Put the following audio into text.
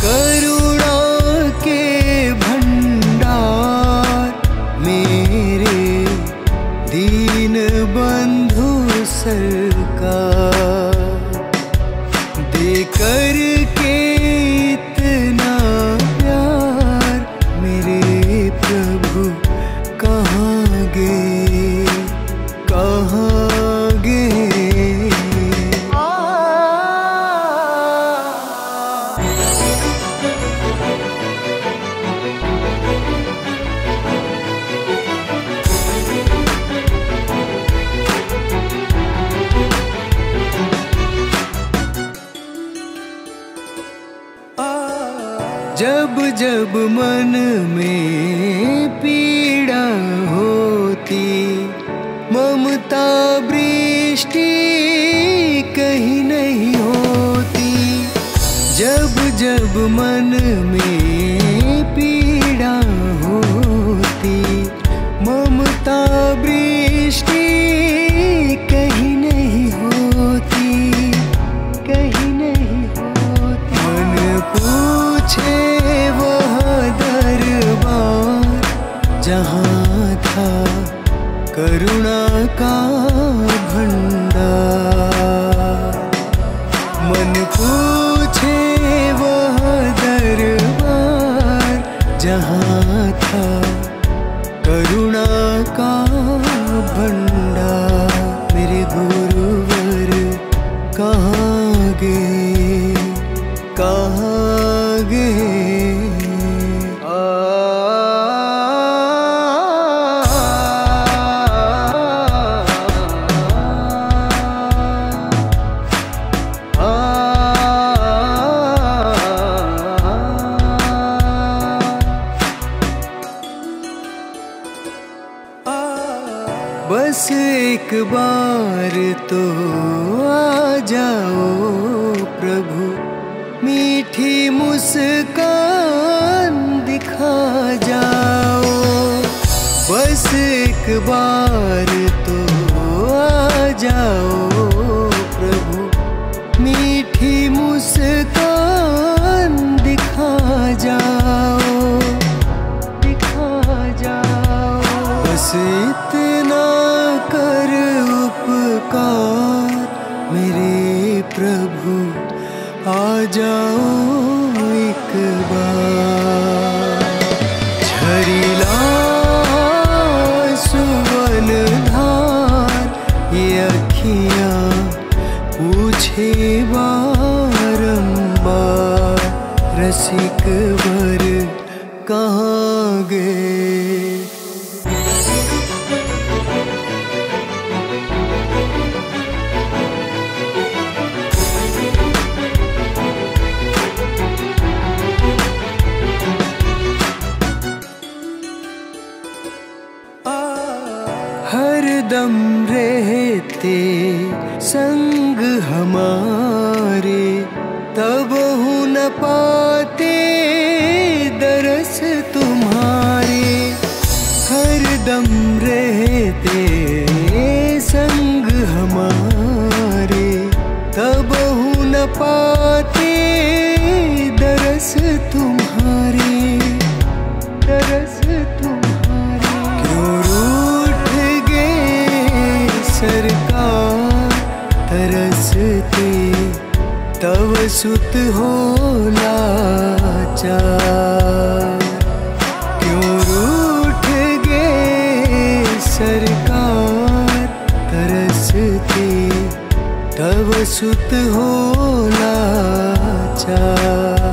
करुणा के भंडार मेरे दीन बंधु के इतना मेरे प्रभु कहाँ गए? जब जब मन में पीड़ा होती, ममता वृष्टि कहीं नहीं होती। जब जब मन में पीड़ा होती, ममता वृष्टि कहीं नहीं होती, कहीं नहीं होती पूछे वह दरबार जहाँ था करुणा का भंडार। मन पूछे वह दरबार जहाँ था करुणा का भंडार। मेरे गुरुवर कहाँ गए? कहाँ गए बस एक बार तो आ जाओ प्रभु मीठी मुस्कान दिखा जाओ। बस एक बार जाओ एक बार। झरिला सुवन धार ये अखियाँ पूछे बारंबार रसिक वर कहाँ गए? हर दम रहते संग हमारे। तब हूँ न पाते दरस तुम्हारे। हर दम तव सुत होना चाह क्यों रूठ गए सरकार तरसती? तव सुत होना चाह